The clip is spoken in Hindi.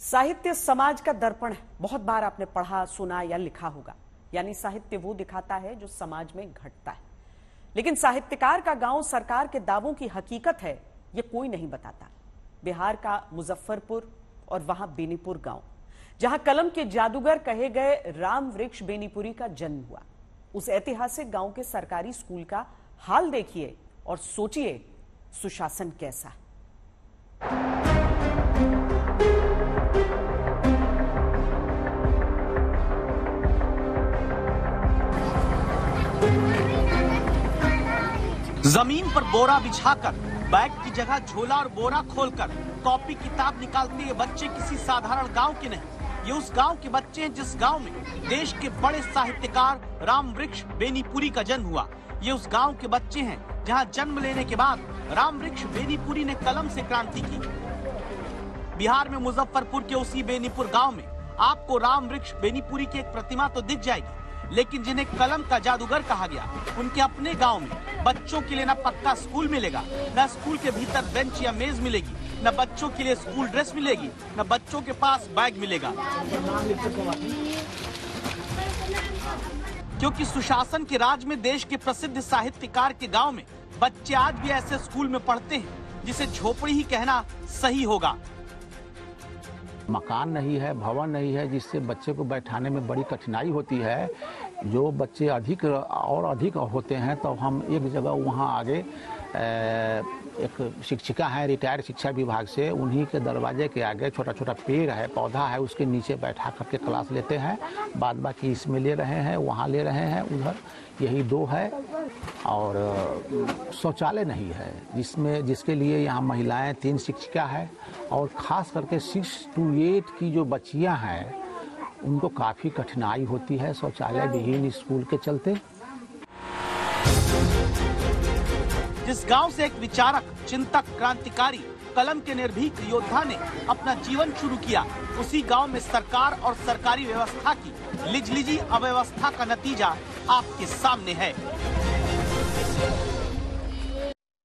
साहित्य समाज का दर्पण है। बहुत बार आपने पढ़ा, सुना या लिखा होगा। यानी साहित्य वो दिखाता है जो समाज में घटता है। लेकिन साहित्यकार का गाँव सरकार के दावों की हकीकत है, ये कोई नहीं बताता। बिहार का मुजफ्फरपुर और वहाँ बेनीपुर गाँव, जहाँ कलम के जादूगर कहे गए राम वृक्ष बेनीपुरी का जन्म हुआ। उस ऐतिहासिक गाँव के सरकारी स्कूल का हाल देखिए और सोचिए सुशासन कैसा। है ज़मीन पर बोरा बिछाकर, बैग की जगह झोला और बोरा खोलकर, कॉपी किताब निकालते ये बच्चे किसी साधारण गाँव के नहीं, ये उस गाँव के बच्चे हैं जिस गाँव में देश के बड़े साहित्यकार राम वृक्ष बेनीपुरी का जन्म हुआ। ये उस गाँव के बच्चे हैं जहाँ जन्म लेने के बाद राम वृक्ष बेनीपुरी ने कलम से क्रांति की। बिहार में मुजफ्फरपुर के उसी बेनीपुर गाँव में आपको राम वृक्ष बेनीपुरी की एक प्रतिमा तो दिख जाएगी। लेकिन जिन्हें कलम का जादूगर कहा गया, उनके अपने गाँव में बच्चों के लिए न पक्का स्कूल मिलेगा, न स्कूल के भीतर बेंच या मेज मिलेगी, न बच्चों के लिए स्कूल ड्रेस मिलेगी, न बच्चों के पास बैग मिलेगा। क्योंकि सुशासन के राज में देश के प्रसिद्ध साहित्यकार के गाँव में बच्चे आज भी ऐसे स्कूल में पढ़ते हैं, जिसे झोपड़ी ही कहना सही होगा। मकान नहीं है, भवन नहीं है, जिससे बच्चे को बैठाने में बड़ी कठिनाई होती है जो बच्चे अधिक और अधिक होते हैं तो हम एक जगह वहाँ आगे एक शिक्षिका है, रिटायर्ड शिक्षा विभाग से, उन्हीं के दरवाजे के आगे छोटा छोटा पेड़ है, पौधा है, उसके नीचे बैठा करके क्लास लेते हैं। बाद बाकी इसमें ले रहे हैं, वहाँ ले रहे हैं, उधर यही दो है, और, शौचालय नहीं है, जिसमें, जिसके लिए यहाँ महिलाएँ, तीन शिक्षिका है, और ख़ास करके सिक्स टू एट की जो बच्चियाँ हैं उनको काफ़ी कठिनाई होती है शौचालय विहीन स्कूल के चलते। जिस गाँव से एक विचारक, चिंतक, क्रांतिकारी, कलम के निर्भीक योद्धा ने अपना जीवन शुरू किया, उसी गाँव में सरकार और सरकारी व्यवस्था की लिजलिजी अव्यवस्था का नतीजा आपके सामने है।